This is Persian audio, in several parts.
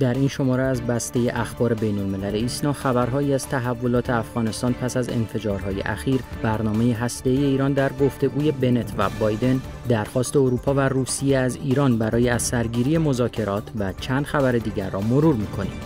در این شماره از بسته اخبار بین الملل ایسنا خبرهایی از تحولات افغانستان پس از انفجارهای اخیر، برنامه هسته ای ایران در گفتگوی بنت و بایدن، درخواست اروپا و روسیه از ایران برای از سرگیری مذاکرات و چند خبر دیگر را مرور می‌کنیم.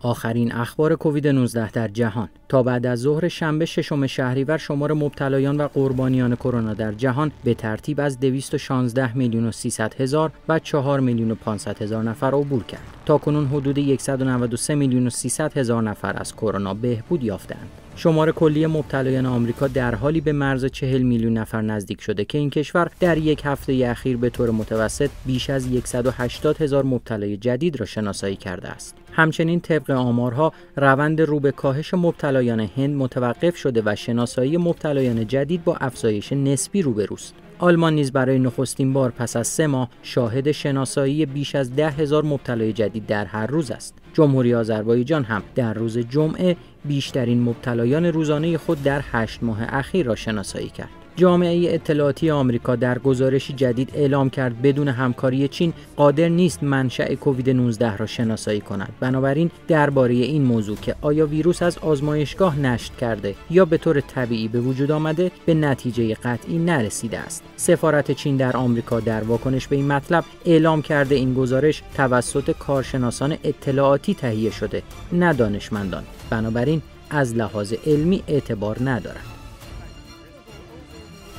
آخرین اخبار کووید 19 در جهان تا بعد از ظهر شنبه ششم شهریور شمار مبتلایان و قربانیان کرونا در جهان به ترتیب از 216 میلیون و 300 هزار و 4 میلیون و 500 هزار نفر عبور کرد. تا کنون حدود 193 میلیون و 300 هزار نفر از کرونا بهبود یافتند. شمار کلی مبتلایان آمریکا در حالی به مرز 40 میلیون نفر نزدیک شده که این کشور در یک هفته اخیر به طور متوسط بیش از 180 هزار مبتلای جدید را شناسایی کرده است. همچنین طبق آمارها روند رو به کاهش مبتلایان هند متوقف شده و شناسایی مبتلایان جدید با افزایش نسبی روبروست. آلمان نیز برای نخستین بار پس از سه ماه شاهد شناسایی بیش از ده هزار مبتلای جدید در هر روز است. جمهوری آذربایجان هم در روز جمعه بیشترین مبتلایان روزانه خود در هشت ماه اخیر را شناسایی کرد. جامعه اطلاعاتی آمریکا در گزارشی جدید اعلام کرد بدون همکاری چین قادر نیست منشأ کووید 19 را شناسایی کند. بنابراین درباره این موضوع که آیا ویروس از آزمایشگاه نشت کرده یا به طور طبیعی به وجود آمده به نتیجه قطعی نرسیده است. سفارت چین در آمریکا در واکنش به این مطلب اعلام کرده این گزارش توسط کارشناسان اطلاعاتی تهیه شده نه دانشمندان. بنابراین از لحاظ علمی اعتبار ندارد.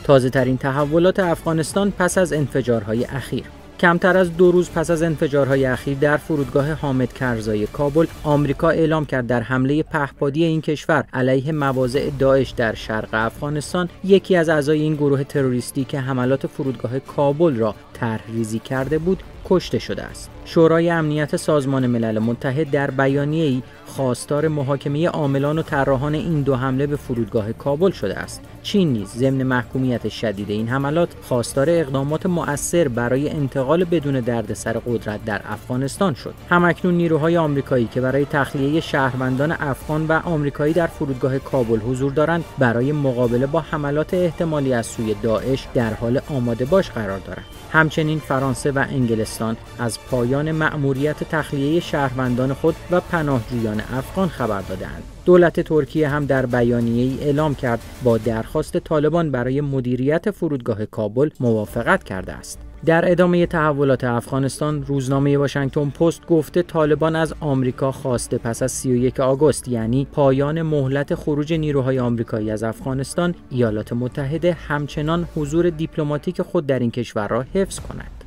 تازه ترین تحولات افغانستان پس از انفجارهای اخیر. کمتر از دو روز پس از انفجارهای اخیر در فرودگاه حامد کرزای کابل آمریکا اعلام کرد در حمله پهپادی این کشور علیه مواضع داعش در شرق افغانستان یکی از اعضای این گروه تروریستی که حملات فرودگاه کابل را طرحریزی کرده بود کشته شده است. شورای امنیت سازمان ملل متحد در بیانیه‌ای خواستار محاکمه عاملان و طراحان این دو حمله به فرودگاه کابل شده است. چین نیز ضمن محکومیت شدید این حملات خواستار اقدامات مؤثر برای انتقال بدون دردسر قدرت در افغانستان شد. همکنون نیروهای آمریکایی که برای تخلیه شهروندان افغان و آمریکایی در فرودگاه کابل حضور دارند برای مقابله با حملات احتمالی از سوی داعش در حال آماده باش قرار دارند. همچنین فرانسه و انگلستان از پایان مأموریت تخلیه شهروندان خود و پناهجویان افغان خبر دادند. دولت ترکیه هم در بیانیه ای اعلام کرد با درخواست طالبان برای مدیریت فرودگاه کابل موافقت کرده است. در ادامه تحولات افغانستان روزنامه واشنگتن پست گفته طالبان از آمریکا خواسته پس از 31 آگوست یعنی پایان مهلت خروج نیروهای آمریکایی از افغانستان ایالات متحده همچنان حضور دیپلماتیک خود در این کشور را حفظ کند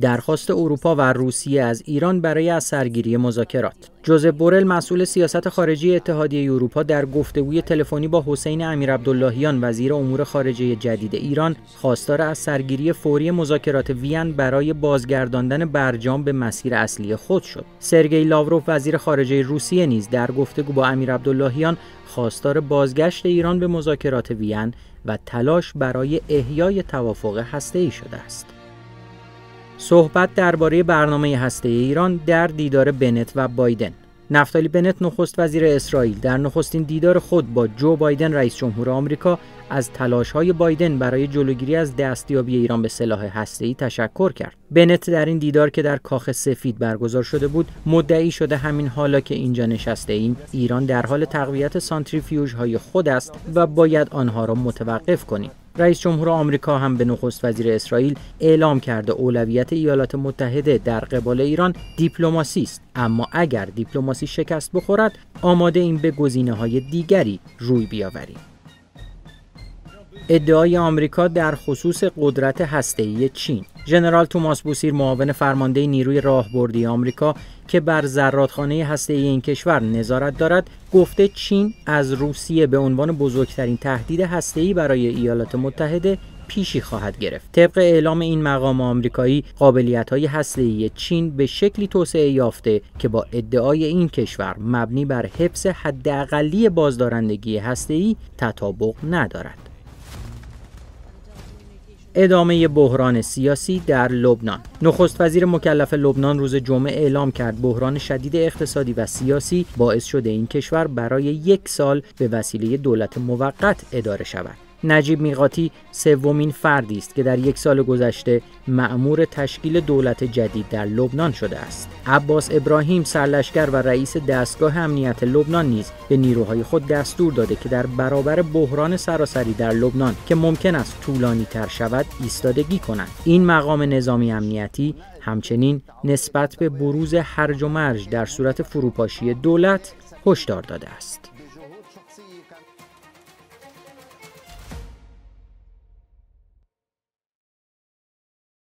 درخواست اروپا و روسیه از ایران برای از سرگیری مذاکرات. جوزف بورل مسئول سیاست خارجی اتحادیه اروپا در گفتگوی تلفنی با حسین امیر عبداللهیان وزیر امور خارجه جدید ایران خواستار از سرگیری فوری مذاکرات وین برای بازگرداندن برجام به مسیر اصلی خود شد. سرگئی لاوروف وزیر خارجه روسیه نیز در گفتگو با امیر عبداللهیان خواستار بازگشت ایران به مذاکرات وین و تلاش برای احیای توافق هسته‌ای شده است. صحبت درباره برنامه هسته ایران در دیدار بنت و بایدن نفتالی بنت نخست وزیر اسرائیل در نخستین دیدار خود با جو بایدن رئیس جمهور آمریکا از تلاش های بایدن برای جلوگیری از دستیابی ایران به سلاح هسته‌ای تشکر کرد. بنت در این دیدار که در کاخ سفید برگزار شده بود، مدعی شده همین حالا که اینجا نشسته ایم، ایران در حال تقویت سانتریفیوژ های خود است و باید آنها را متوقف کنیم. رئیس جمهور آمریکا هم به نخست وزیر اسرائیل اعلام کرده اولویت ایالات متحده در قبال ایران دیپلماسی است. اما اگر دیپلماسی شکست بخورد آماده این به گزینه های دیگری روی بیاوریم. ادعای آمریکا در خصوص قدرت هسته‌ای چین. ژنرال توماس بوسیر معاون فرمانده نیروی راهبردی آمریکا که بر زرادخانه هسته‌ای این کشور نظارت دارد گفته چین از روسیه به عنوان بزرگترین تهدید هسته‌ای برای ایالات متحده پیشی خواهد گرفت. طبق اعلام این مقام آمریکایی، قابلیت‌های هسته‌ای چین به شکلی توسعه یافته که با ادعای این کشور مبنی بر حفظ حداقلی بازدارندگی هسته‌ای تطابق ندارد. ادامه بحران سیاسی در لبنان. نخست وزیر مکلف لبنان روز جمعه اعلام کرد بحران شدید اقتصادی و سیاسی باعث شده این کشور برای یک سال به وسیله دولت موقت اداره شود. نجیب میقاتی سومین فردی است که در یک سال گذشته مأمور تشکیل دولت جدید در لبنان شده است. عباس ابراهیم سرلشکر و رئیس دستگاه امنیت لبنان نیز به نیروهای خود دستور داده که در برابر بحران سراسری در لبنان که ممکن است طولانی تر شود ایستادگی کنند. این مقام نظامی امنیتی همچنین نسبت به بروز هرج و مرج در صورت فروپاشی دولت هشدار داده است.